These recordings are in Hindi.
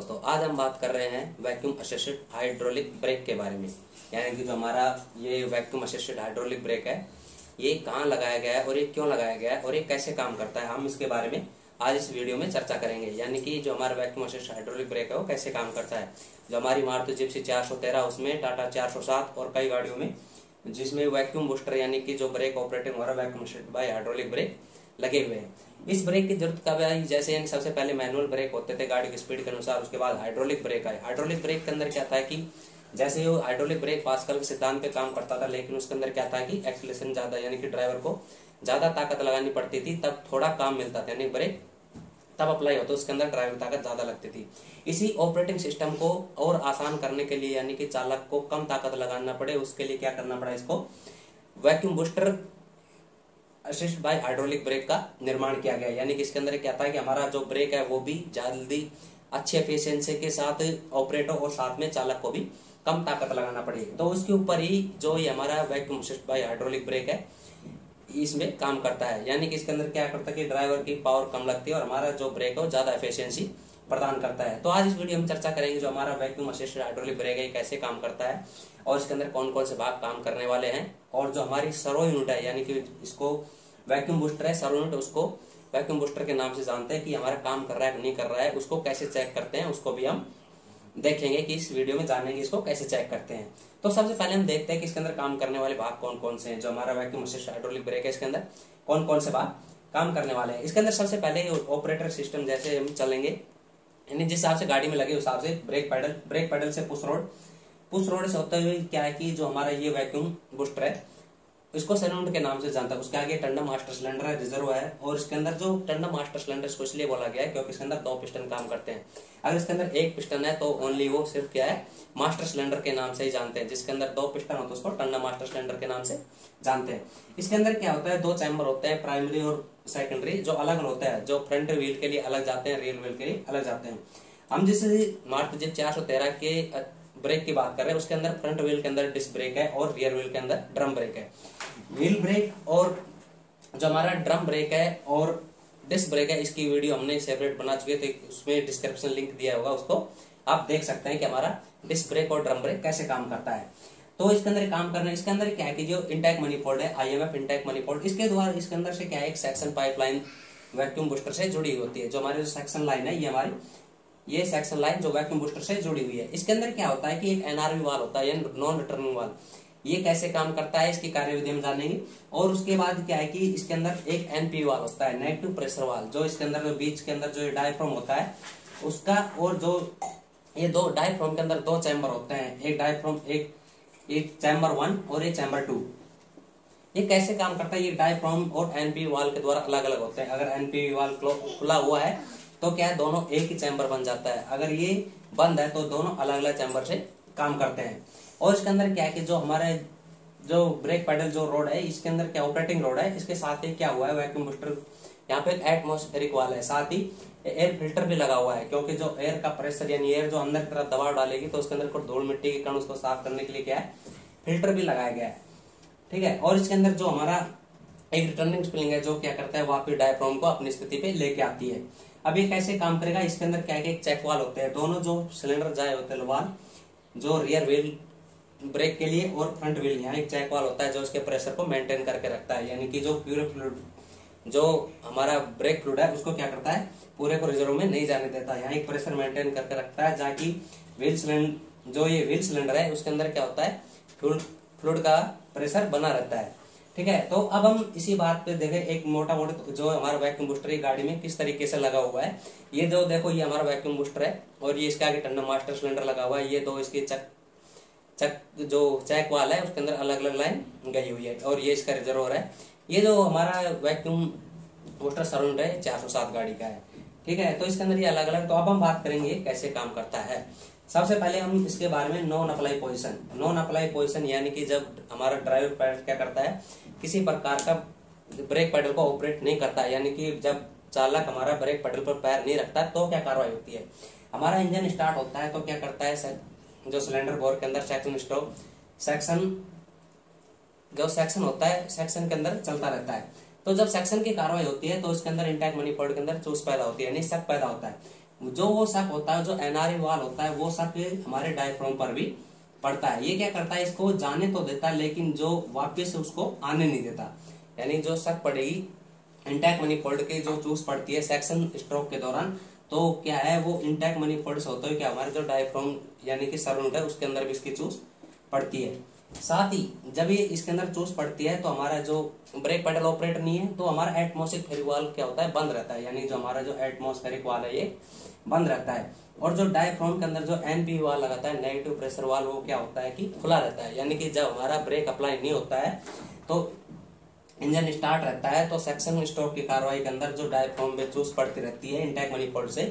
दोस्तों, आज हम बात कर रहे हैं वैक्यूम असिस्टेड हाइड्रोलिक ब्रेक के बारे में। यानी कि जो हमारा ये वैक्यूम असिस्टेड हाइड्रोलिक ब्रेक है, ये कहाँ लगाया गया है और ये क्यों लगाया गया है और ये कैसे काम करता है, हम इसके बारे में आज इस वीडियो में चर्चा करेंगे। यानी कि जो हमारा वैक्यूम असिस्टेड हाइड्रोलिक ब्रेक है, वो कैसे काम करता है। जो हमारी मारुति जिप्सी चार सौ तेरह, उसमें टाटा चार सौ सात और कई गाड़ियों में, जिसमें वैक्यूम बूस्टर यानी कि जो ब्रेक ऑपरेटिंग हो रहा है vacuum assisted by hydraulic brake लगे हुए हैं। इस ब्रेक की ज़रूरत कब आई? जैसे सबसे पहले मैनुअल ब्रेक होते थे गाड़ी की स्पीड के अनुसार, उसके बाद हाइड्रोलिक ब्रेक आए। हाइड्रोलिक ब्रेक के अंदर क्या था कि जैसे वो हाइड्रोलिक ब्रेक पास्कल के सिद्धांत पे काम करता था, लेकिन उसके अंदर क्या था कि एक्सलेशन ज़्यादा, यानी कि ड्राइवर को ज़्यादा ताकत लगानी पड़ती थी, तब थोड़ा काम मिलता था, यानी ब्रेक तब अप्लाई होता उसके अंदर ड्राइविंग ताकत ज़्यादा लगती थी। इसी ऑपरेटिंग सिस्टम को और आसान करने के लिए, यानी कि चालक को कम ताकत लगाना पड़े, उसके लिए क्या करना पड़ा इसको? Vacuum booster assist by hydraulic brake का निर्माण किया गया। यानी कि इसके अंदर क्या था कि हमारा जो ब्रेक है, वो भी जल्दी अच्छे एफिशिएंसी के साथ ऑपरेटर और साथ में चालक को भी कम ताकत लगाना पड़े तो उसके ऊपर ही जो ये हमारा vacuum assist by hydraulic brake है, इसमें काम करता है। यानी कि इसके अंदर क्या करता है कि ड्राइवर की पावर कम लगती है और हमारा जो ब्रेक है, वो ज़्यादा एफिशिएंसी प्रदान करता है। तो आज इस वीडियो में चर्चा करेंगे जो हमारा वैक्यूम असिस्टेड हाइड्रोलिक ब्रेक है कैसे काम करता है। और इसके अंदर कौन कौन से भाग काम करने वाले हैं? और जो हमारी सर्वो यूनिट है, यानी कि इसको वैक्यूम बूस्टर है सर्वो यूनिट उसको वैक्यूम बूस्टर के नाम से जानते हैं कि हमारा काम कर रहा है नहीं कर रहा है, उसको कैसे चेक करते हैं, उसको भी हम देखेंगे कि इस वीडियो में जानेंगे इसको कैसे चेक करते हैं। तो सबसे पहले हम देखते हैं कि इसके अंदर काम करने वाले भाग कौन कौन से हैं। जो हमारा वैक्यूम असिस्ट हाइड्रोलिक ब्रेक है इसके अंदर कौन कौन से भाग काम करने वाले हैं। इसके अंदर सबसे पहले ऑपरेटर सिस्टम जैसे हम चलेंगे, यानी जिस हिसाब से गाड़ी में लगे, उस हिसाब से ब्रेक पैडल ब्रेक पैडल से पुश रोड पुश रोड से होते हुए क्या है कि जो हमारा ये वैक्यूम बूस्टर है, इसको सिलेंडर के नाम से जानता है। उसके आगे टंडम मास्टर सिलेंडर है रिज़र्व है और इसके अंदर जो टंडम मास्टर सिलेंडर इसको इसलिए बोला गया है क्योंकि इसके अंदर दो पिस्टन काम करते हैं। अगर इसके अंदर एक पिस्टन है तो ओनली वो सिर्फ़ क्या है मास्टर सिलेंडर के नाम से ही जानते हैं। जिसके अंदर दो पिस्टन होते हैं उसको टंडम मास्टर सिलेंडर के नाम से जानते हैं। इसके अंदर क्या होता है, दो चैम्बर होते हैं प्राइमरी और सेकेंडरी जो अलग होता है, जो फ्रंट व्हील के लिए अलग जाते हैं रियर व्हील के लिए अलग जाते हैं। हम जिस मार्च जिप चार सौ तेरह के ब्रेक की बात कर रहे हैं, उसके अंदर फ्रंट व्हील के अंदर डिस्क ब्रेक है और रियर व्हील के अंदर ड्रम ब्रेक है। व्हील ब्रेक और जो हमारा ड्रम ब्रेक है और डिस्क ब्रेक है, इसकी वीडियो हमने सेपरेट बना चुके थे उसमें डिस्क्रिप्शन लिंक दिया होगा उसको। आप देख सकते हैं कि हमारा डिस्क ब्रेक और ड्रम ब्रेक कैसे काम करता है। तो इसके अंदर काम करना इसके अंदर क्या है कि जो इंटैक मनी फोल्ड है आईएमएफ इंटैक मनी फोल्ड इसके द्वारा, इसके अंदर से क्या है, एक सेक्शन पाइपलाइन वैक्यूम बूस्टर से जुड़ी होती है। जो हमारी जो सेक्शन लाइन है, ये हमारी ये सेक्शन लाइन जो वैक्यूम बूस्टर से जुड़ी हुई है। इसके अंदर क्या होता है कि एक एनआरवी वाल होता है नॉन रिटर्निंग वाल ये कैसे काम करता है, इसकी कार्यविधि हम जानेंगे। और उसके बाद क्या है कि इसके अंदर एक एनपी वाल होता है नेगेटिव प्रेशर वाल जो इसके अंदर, जो बीच के अंदर जो डायफ्राम होता है, उसका और जो ये दो डायफ्राम के अंदर दो चैम्बर होते हैं। एक डायफ्राम एक एक चैम्बर वन और एक चैम्बर टू ये कैसे काम करता है? ये डायफ्राम और एनपी वाल के द्वारा अलग अलग होते हैं। अगर एनपी वाल खुला हुआ है तो क्या है, दोनों एक ही चैम्बर बन जाता है। अगर ये बंद है तो दोनों अलग अलग चैम्बर से काम करते हैं। और इसके अंदर क्या है कि जो हमारे जो ब्रेक पैडल जो रोड है, इसके अंदर क्या ऑपरेटिंग रोड है, इसके साथ ही क्या हुआ है वैक्यूम बूस्टर यहाँ पे एटमोस्फेरिक वाल है। साथ ही एयर फ़िल्टर भी लगा हुआ है, क्योंकि जो एयर का प्रेशर यानी एयर जो अंदर की तरफ़ दबाव डालेगी तो उसके अंदर कुछ धूल मिट्टी के कण उसको साफ़ करने के लिए क्या है फ़िल्टर भी लगाया गया है। ठीक है? और इसके अंदर जो हमारा एक रिटर्निंग स्प्रिंग है, जो क्या करता है वहाँ पे डायफ्राम को अपनी स्थिति पे लेके आती है। अब ये कैसे काम करेगा, इसके अंदर क्या है चेक वाल होते हैं? दोनों जो सिलेंडर जाए होते हैं वाल जो रियर व्हील ब्रेक के लिए और फ्रंट व्हील यहाँ एक चेक वाल होता है जो उसके प्रेशर को मेंटेन करके रखता है। यानी कि जो प्योर फ्लूड जो हमारा ब्रेक फ्लूड है, उसको क्या करता है? पूरे को रिज़र्व में नहीं जाने देता। यहाँ एक प्रेशर मेंटेन करके रखता है, जहाँ की व्हील सिलेंडर जो ये व्हील सिलेंडर है, उसके अंदर क्या होता है? फ्लूड फ्लूड का प्रेशर बना रहता है। ठीक है? तो अब हम इसी बात पे देखें एक मोटा मोटा जो हमारा वैक्यूम बूस्टर गाड़ी में किस तरीके से लगा हुआ है। ये जो देखो, ये हमारा वैक्यूम बूस्टर है और ये इसके आगे टंडन मास्टर सिलेंडर लगा हुआ है। ये दो इसके चक चक जो चैक वाला है, उसके अंदर अलग अलग लाइन गई हुई है और ये इसका रिजर्वर है। ये जो हमारा वैक्यूम बूस्टर सराउंड है, चार सौ सात गाड़ी का है। ठीक है? तो इसके अंदर ये अलग अलग तो अब हम बात करेंगे कैसे काम करता है। सबसे पहले हम इसके बारे में non apply position non apply position यानी कि जब हमारा ड्राइवर पैडल क्या करता है, किसी प्रकार का ब्रेक पैडल को ऑपरेट नहीं करता, यानी कि जब चालक हमारा ब्रेक पैडल पर पैर नहीं रखता तो क्या कार्रवाई होती है? हमारा इंजन स्टार्ट होता है तो क्या करता है जो सिलेंडर बोर के अंदर सेक्शन स्टोव सेक्शन जो सेक्शन होता है सेक्शन के अंदर चलता रहता है। तो जब सेक्शन की कार्रवाई होती है तो उसके अंदर इंटैक्ट मनी के अंदर चूस पैदा होती है, यानी शक पैदा होता है। जो वो शक होता है, जो एनआरई वाल होता है, वो शक हमारे डायफ्राम पर भी पड़ता है। ये क्या करता है, इसको जाने तो देता है लेकिन जो वापिस उसको आने नहीं देता। यानी जो शक पड़ेगी इंटैक मनी फोल्ड की जो चूस पड़ती है सेक्शन स्ट्रोक के दौरान तो क्या है, वो इंटैक मनी फोल्ड से होता है क्या, हमारे जो डायफ्राम यानी कि सरुंड है उसके अंदर भी इसकी चूस पड़ती है। साथ ही जब ये इसके अंदर चूस पड़ती है तो हमारा जो ब्रेक पेडल ऑपरेट नहीं है तो हमारा एटमोस्फेरिक वाल क्या होता है? बंद रहता है। यानी जो हमारा जो एटमोस्फेरिक वाल है, ये बंद रहता है। और जो डायफ्राम के अंदर जो एनपी वाल लगाता है नेगेटिव प्रेशर वाल वो क्या होता है कि खुला रहता है। यानी कि जब हमारा ब्रेक अप्लाई नहीं होता है तो इंजन स्टार्ट रहता है तो सेक्शन स्टॉक की कार्रवाई के अंदर जो डायफ्राम में चूस पड़ती रहती है इंटैक मनीफोल्ड से।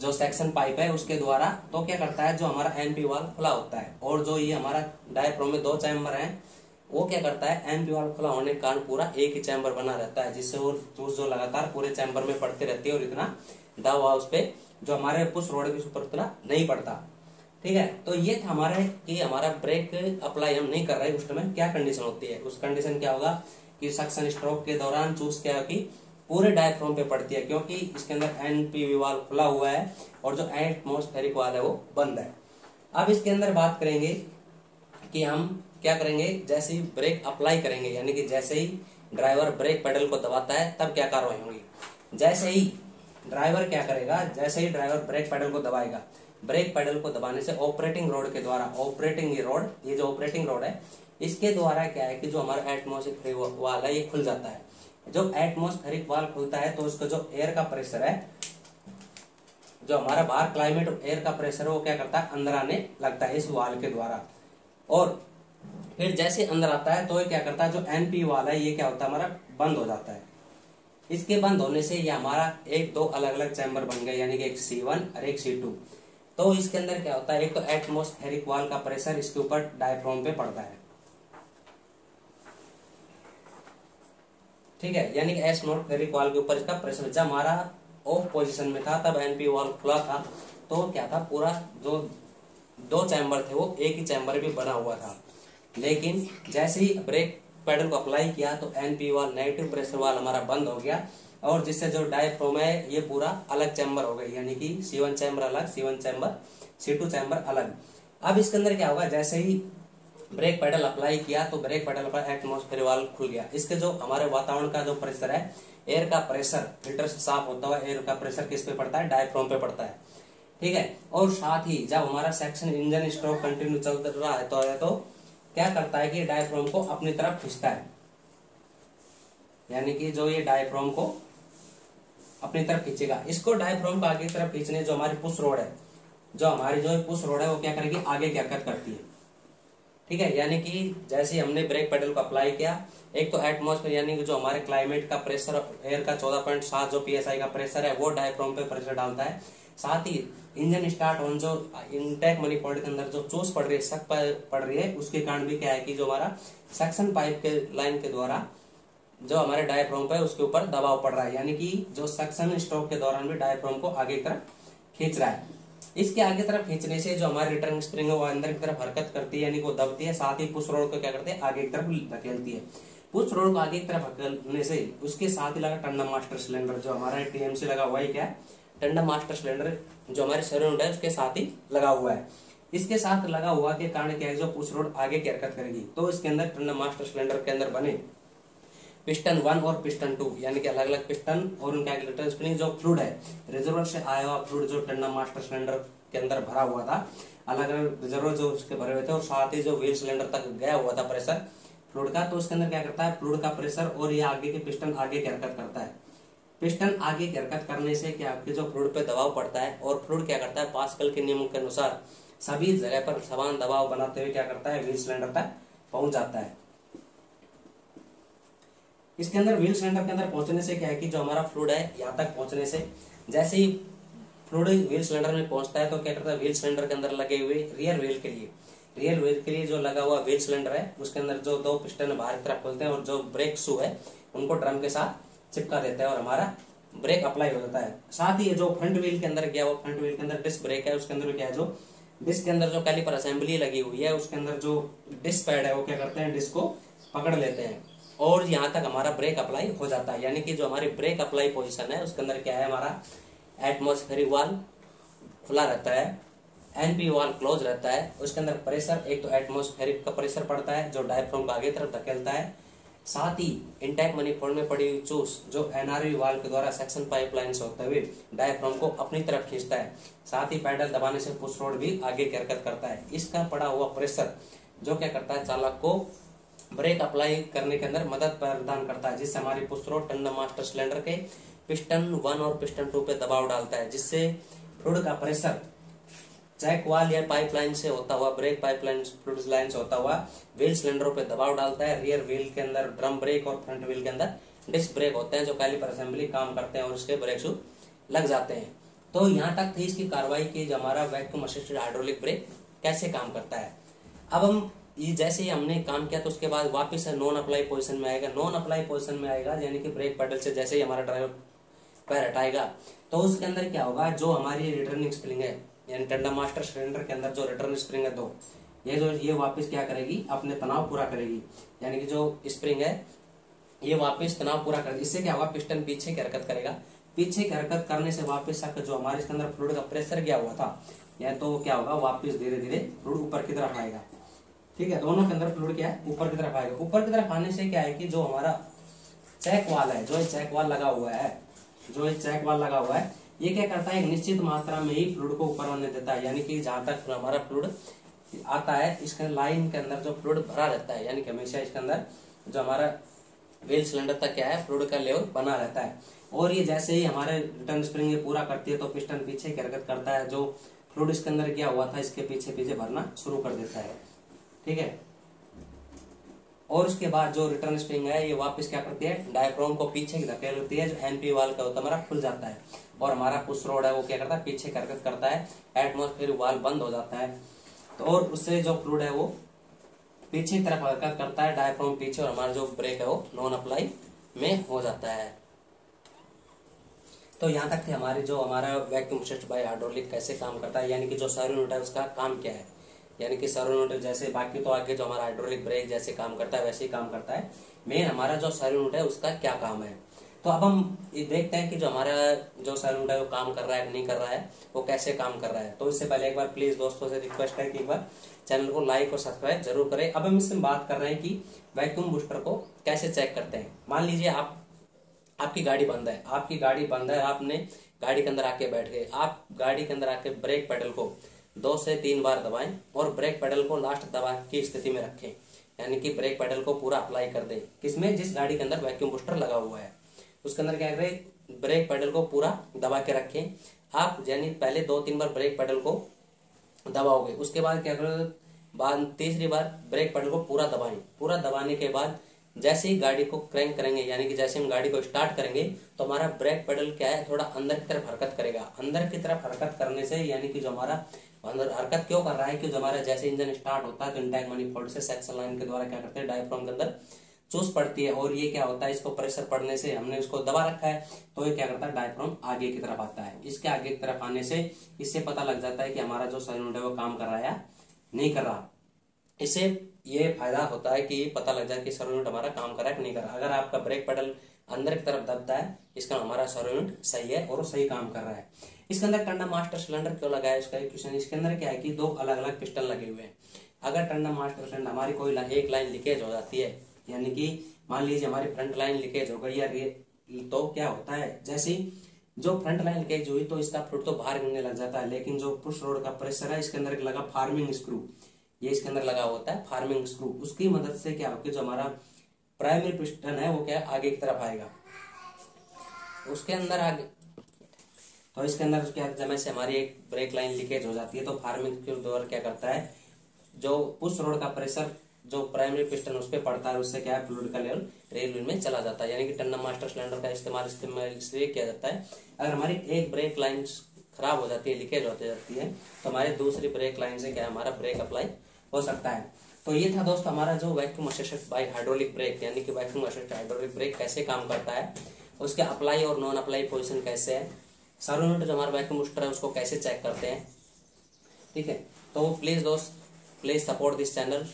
जो सेक्शन पाइप है, उसके द्वारा तो क्या करता है, जो हमारा एनपी वाल खुला होता है, और जो ये हमारा डायफ्राम में दो चैम्बर है, वो क्या करता है एनपी वाल खुला होने के कारण पूरा एक ही चैम्बर बना रहता है, जिससे वो चूस जो लगातार पूरे चैम्बर में पड़ती रहती है, और इतना दवा उस पर जो हमारे पुश रोड के ऊपर उतना नहीं पड़ता। ठीक है? तो ये था हमारे, कि हमारा ब्रेक अप्लाई हम नहीं कर रहे, उस टाइम क्या कंडीशन होती है? उस कंडीशन क्या होगा, कि सक्शन स्ट्रोक के दौरान चूस क्या कि पूरे डायफ्राम पे पड़ती है, क्योंकि इसके अंदर एनपीवी वाल खुला हुआ है और जो एटमोस्फेरिक वाल है वो बंद है। अब इसके अंदर बात करेंगे कि हम क्या करेंगे, जैसे ही ब्रेक अप्लाई करेंगे, यानी कि जैसे ही ड्राइवर ब्रेक पेडल को दबाता है, तब क्या कार्रवाई होगी? जैसे ही ड्राइवर क्या करेगा, जैसे ही ड्राइवर ब्रेक पेडल को दबाएगा ब्रेक पेडल को दबाने से ऑपरेटिंग रोड के द्वारा ऑपरेटिंग रोड ये जो ऑपरेटिंग रोड है, इसके द्वारा क्या है कि जो हमारा एटमोस्फेरिक वाल है, ये खुल जाता है। जब एटमोस्फेरिक वाल खुलता है तो उसका जो एयर का प्रेशर है, जो हमारा बाहर क्लाइमेट एयर का प्रेशर है, वो क्या करता है? अंदर आने लगता है इस वाल के द्वारा। और फिर जैसे अंदर आता है तो ये क्या करता है? जो एनपी वाल है, ये क्या होता है? हमारा बंद हो जाता है। इसके बंद होने से ये हमारा एक, दो अलग अलग चैम्बर बन गए, यानी कि एक सी वन और एक सी टू तो इसके अंदर क्या होता है? एक तो एटमोस्फेरिक वाल का प्रेशर इसके ऊपर डायफ्राम पे पड़ता है। ठीक है? यानी कि एस नोट फेरिक वाल के ऊपर इसका प्रेशर जब हमारा ऑफ़ पोजीशन में था, तब एनपी वाल खुला था तो क्या था? पूरा जो दो चैम्बर थे, वो एक ही चैम्बर भी बना हुआ था। लेकिन जैसे ही ब्रेक पेडल को अप्लाई किया तो एनपी वाल नेगेटिव प्रेशर वाल हमारा बंद हो गया और जिससे जो डायफ्रोम है, ये पूरा अलग चैम्बर हो गई। यानी कि सी वन चैम्बर अलग C one chamber C two chamber अलग। अब इसके अंदर क्या होगा? जैसे ही ब्रेक पेडल अप्लाई किया तो ब्रेक पेडल पर एटमोस्फेयर वाल खुल गया। इसके जो हमारे वातावरण का जो प्रेशर है एयर का प्रेशर फ़िल्टर से साफ़ होता हुआ एयर का प्रेशर किस पे पड़ता है? डायफ्रोम पे पड़ता है। ठीक है? और साथ ही जब हमारा सेक्शन इंजन स्ट्रोक कंटिन्यू चल रहा है तो, तो क्या करता है कि डायफ्राम को अपनी तरफ़ खींचता है। यानी कि जो ये डायफ्राम को अपनी तरफ़ खींचेगा। इसको डायफ्राम को आगे की तरफ़ खींचने जो हमारी पुश रोड है जो हमारी जो पुश रोड है वो क्या करेगी? आगे की हरकत करती है। ठीक है? यानी कि जैसे हमने ब्रेक पेडल को अप्लाई किया, एक तो एटमोस्फेयर यानी कि जो हमारे क्लाइमेट का प्रेशर एयर का चौदह पॉइंट सात, जो पीएसआई का प्रेशर है, वो डायफ्राम पे प्रेशर डालता है। साथ ही इंजन स्टार्ट होने जो इंटेक मनी पॉइंट के अंदर जो चोस पड़ रही है सक पड़ रही है, उसके कारण भी क्या है कि जो हमारा सेक्शन पाइप के लाइन के द्वारा जो हमारे डायफ्राम पे उसके ऊपर दबाव पड़ रहा है। यानी कि जो सक्शन स्ट्रोक के दौरान भी डायफ्राम को आगे की तरफ़ खींच रहा है। इसके आगे तरफ़ खींचने से जो हमारी रिटर्न स्प्रिंग है, वो अंदर की तरफ़ हरकत करती है, यानी वो दबती है, साथ ही पुश रोड को क्या करते हैं, आगे की तरफ़ धकेलती है। पुश रोड को आगे की तरफ़ धकेलने से उसके साथ ही लगा टंडम मास्टर सिलेंडर जो हमारा टीएमसी लगा हुआ है, क्या? टंडम मास्टर सिलेंडर जो हमारे शरीर है, उसके साथ ही लगा हुआ है। इसके साथ लगा हुआ के कारण क्या है, जो पुश रोड आगे की हरकत करेगी। तो इसके अंदर टंडम मास्टर सिलेंडर के अंदर बने पिस्टन वन और पिस्टन टू, यानी कि अलग अलग पिस्टन और उनका रिटर्न स्प्रिंग जो फ्लूड है रिजर्वर से आया हुआ फ्लूड जो टंडम मास्टर सिलेंडर के अंदर भरा हुआ था अलग अलग रिजर्वर जो उसके भरे हुए थे और साथ ही जो व्हील सिलेंडर तक गया हुआ था प्रेशर फ्लूड का तो उसके अंदर क्या करता है फ्लूड का प्रेशर और ये आगे के पिस्टन आगे की हरकत करता है। पिस्टन आगे की हरकत करने से क्या, आपके जो फ्लूड पे दबाव पड़ता है और फ्लूड क्या करता है, पास्कल के नियमों के अनुसार सभी जगह पर समान दबाव बनाते हुए क्या करता है व्हील सिलेंडर तक पहुँच जाता है। इसके अंदर व्हील सिलेंडर के अंदर पहुँचने से क्या है कि जो हमारा फ्लूड है, यहाँ तक पहुँचने से, जैसे ही फ्लूड व्हील सिलेंडर में पहुँचता है तो क्या करता है व्हील सिलेंडर के अंदर लगे हुए रियर व्हील के लिए। रियर व्हील के लिए जो लगा हुआ व्हील सिलेंडर है, उसके अंदर जो दो पिस्टन बाहर की तरफ़ खोलते हैं और जो ब्रेक शू है, उनको ड्रम के साथ चिपका देता है और हमारा ब्रेक अप्लाई हो जाता है। साथ ही जो फ्रंट व्हील के अंदर गया वो फ्रंट व्हील के अंदर डिस्क ब्रेक है, उसके अंदर क्या है, जो डिस्क के अंदर जो कैलिपर असेंबली लगी हुई है, उसके अंदर जो डिस्क पैड है, वो क्या करते हैं डिस्क को पकड़ लेते हैं। और यहाँ तक हमारा ब्रेक अप्लाई हो जाता है। यानी कि जो हमारी ब्रेक अप्लाई पोजिशन है, उसके अंदर क्या है हमारा? एटमोस्फेरिक वाल खुला रहता है। एनपी वाल क्लोज रहता है। उसके अंदर प्रेशर एक तो एटमोस्फेरिक का प्रेशर पड़ता है, जो डायफ्राम को आगे तरफ़ धकेलता है। साथ ही इंटैक मनीफोल्ड में पड़ी हुई चूस जो एनआरवी वाल के द्वारा सेक्शन पाइपलाइन से होते हुए डायफ्राम को अपनी तरफ़ खींचता है। साथ ही पैडल दबाने से पुश रोड भी आगे की हरकत करता है। इसका पड़ा हुआ प्रेशर जो क्या करता है? चालक को ब्रेक अप्लाई करने के अंदर मदद प्रदान करता है, जिससे हमारी पुश रोड मास्टर सिलेंडर के पिस्टन वन और पिस्टन टू पे दबाव डालता है, जिससे फ्लूड का प्रेशर चेक वाल या पाइपलाइन से होता हुआ, ब्रेक पाइपलाइन फ्लूड लाइन से होता हुआ, व्हील सिलेंडरों पे दबाव डालता है। रियर व्हील के अंदर ड्रम ब्रेक और फ्रंट व्हील के अंदर डिस्क ब्रेक होते हैं, जो कैलिपर असेंबली काम करते हैं और उसके ब्रेक शू लग जाते हैं। तो यहाँ तक थी इसकी कार्रवाई की, जो हमारा वैक्यूम असिस्टेड हाइड्रोलिक ब्रेक कैसे काम करता है। अब हम ये जैसे ही हमने काम किया तो उसके बाद वापस नॉन अप्लाई पोजीशन में आएगा। नॉन अप्लाई पोजीशन में आएगा, यानी कि ब्रेक पेडल से जैसे ही हमारा ड्राइवर पैर हटाएगा तो उसके अंदर क्या होगा? जो हमारी रिटर्निंग स्प्रिंग है, यानी टंडा मास्टर सिलेंडर के अंदर जो रिटर्न स्प्रिंग है दो ये जो, ये वापस क्या करेगी? अपने तनाव पूरा करेगी। यानी कि जो स्प्रिंग है, ये वापस तनाव पूरा कर, इससे क्या होगा? पिस्टन पीछे की हरकत करेगा। पीछे की हरकत करने से वापस आकर जो हमारे इसके अंदर फ्लूड का प्रेशर गया हुआ था, या तो क्या होगा? वापस धीरे धीरे फ्लूड ऊपर की तरफ़ आएगा। ठीक है, दोनों के अंदर फ्लूड क्या है? ऊपर की तरफ़ आएगा। ऊपर की तरफ़ आने से क्या है कि जो हमारा चेक वाल है, जो ये चेक वाल लगा हुआ है, जो ये चेक वाल लगा हुआ है, ये क्या करता है? निश्चित मात्रा में ही फ्लूड को ऊपर आने देता है। यानी कि जहाँ तक हमारा फ्लूड आता है, इसके लाइन के अंदर जो फ्लूड भरा रहता है, यानी कि हमेशा इसके अंदर जो हमारा वेल सिलेंडर तक क्या है? फ्लूड का लेवल बना रहता है। और ये जैसे ही हमारे रिटर्न स्प्रिंग पूरा करती है तो पिस्टन पीछे हरकत करता है। जो फ्लूड इसके अंदर क्या हुआ था, इसके पीछे पीछे भरना शुरू कर देता है। ठीक है? और उसके बाद जो रिटर्न स्प्रिंग है, ये वापस क्या करती है? डायफ्रोम को पीछे की धकेल होती है, जो एनपी वाल का होता है, हमारा खुल जाता है। और हमारा पुश रोड है, वो क्या करता है? पीछे करकत करता है। एटमोस्फेयर वाल बंद हो जाता है। तो और उससे जो फ्लूड है, वो पीछे की तरफ़ हरकत करता है डायफ्रोम पीछे, और हमारा जो ब्रेक है, वो नॉन अप्लाई में हो जाता है। तो यहाँ तक थे हमारे जो, हमारा वैक्यूम शिफ्ट बाय हाइड्रोलिक कैसे काम करता है, यानी कि जो सर है, उसका काम क्या है? यानी कि सर जैसे, बाकी तो आगे जो हमारा हाइड्रोलिक ब्रेक जैसे काम करता है, वैसे ही काम करता है। मेन हमारा जो सर यूनिट है, उसका क्या काम है? तो अब हम ये देखते हैं कि जो हमारा जो सर यूनिट है, वो काम कर रहा है नहीं कर रहा है, वो कैसे काम कर रहा है। तो इससे पहले एक बार प्लीज़ दोस्तों से रिक्वेस्ट है कि एक बार चैनल को लाइक और सब्सक्राइब ज़रूर करें। अब हम इससे बात कर रहे हैं कि वैक्यूम बूस्टर को कैसे चेक करते हैं। मान लीजिए आप, आपकी गाड़ी बंद है, आपकी गाड़ी बंद है, आपने गाड़ी के अंदर आके बैठ गए, आप गाड़ी के अंदर आके ब्रेक पेडल को दो से तीन बार दबाएँ और ब्रेक पेडल को लास्ट दबा की स्थिति में रखें। यानी कि ब्रेक पेडल को पूरा अप्लाई कर दें। किसमें? जिस गाड़ी के अंदर वैक्यूम बूस्टर लगा हुआ है। उसके अंदर क्या करें? ब्रेक पेडल को पूरा दबा के रखें। आप यानी पहले दो तीन बार ब्रेक पेडल को दबाओगे। उसके बाद क्या करोगे बाद तीसरी बार ब्रेक पेडल को पूरा दबाएँ। पूरा दबाने के बाद जैसे ही गाड़ी को क्रैंक करेंगे, यानी कि जैसे हम गाड़ी को स्टार्ट करेंगे तो हमारा ब्रेक पेडल क्या है? थोड़ा अंदर की तरफ़ हरकत करेगा। अंदर की तरफ़ हरकत करने से, यानी कि जो हमारा अंदर हरकत क्यों कर रहा है कि जो हमारा जैसे इंजन स्टार्ट होता है तो इंटैक मनी से सेक्शन लाइन के द्वारा क्या करते हैं? डायफ्राम के अंदर चूस पड़ती है और ये क्या होता है? इसको प्रेशर पड़ने से हमने इसको दबा रखा है तो ये क्या करता है? डायफ्राम आगे की तरफ़ आता है। इसके आगे की तरफ़ आने से इससे पता लग जाता है कि हमारा जो सैलूट है वो काम कर रहा है या नहीं कर रहा। इससे ये फ़ायदा होता है कि पता लग जाए कि सर्व हमारा काम कर रहा है कि नहीं कर रहा। अगर आपका ब्रेक पेडल अंदर की तरफ़ दबता है, इसका हमारा सर्व यूनिट सही है और सही काम कर रहा है। इसके अंदर टंडा मास्टर सिलेंडर क्यों लगा है इसका क्वेश्चन इसके अंदर क्या है कि दो अलग अलग पिस्टन लगे हुए हैं। अगर टंडा मास्टर सिलेंडर, हमारी कोई एक लाइन लीकेज हो जाती है, यानी कि मान लीजिए हमारी फ्रंट लाइन लीकेज हो गई या तो क्या होता है? जैसे जो फ्रंट लाइन लीकेज हुई तो इसका फ्रूट तो बाहर गिरने लग जाता है, लेकिन जो पुश रोड का प्रेशर है, इसके अंदर लगा फ़ार्मिंग स्क्रू। ये इसके अंदर लगा होता है फ़ार्मिंग स्क्रू। उसकी मदद से क्या होगा जो हमारा प्राइमरी पिस्टन है, वो क्या आगे की तरफ़ आएगा। उसके अंदर आगे। तो इसके अंदर क्या जमे से हमारी एक ब्रेक लाइन लीकेज हो जाती है तो फ़ार्मिंग स्क्रू द्वारा क्या करता है? जो पुश रोड का प्रेशर जो प्राइमरी पिस्टन उस पर पड़ता है, उससे क्या है? फ्लूड का लेवल रेल में चला जाता है। यानी कि टन्ना मास्टर सिलेंडर का इस्तेमाल इस्तेमाल इसलिए किया जाता है। अगर हमारी एक ब्रेक लाइन खराब हो जाती है लीकेज होती जाती है तो हमारी दूसरी ब्रेक लाइन से क्या हमारा ब्रेक अप्लाई हो सकता है। तो ये था दोस्त हमारा जो vacuum assisted by hydraulic brake यानी कि वैक्यूम असिस्टेड हाइड्रोलिक ब्रेक कैसे काम करता है, उसके अप्लाई और नॉन अप्लाई पोजिशन कैसे है सर्वोमीटर जो हमारा वैक्यूम बूस्टर है, उसको कैसे चेक करते हैं, ठीक है? तो प्लीज़ दोस्त प्लीज़ सपोर्ट दिस चैनल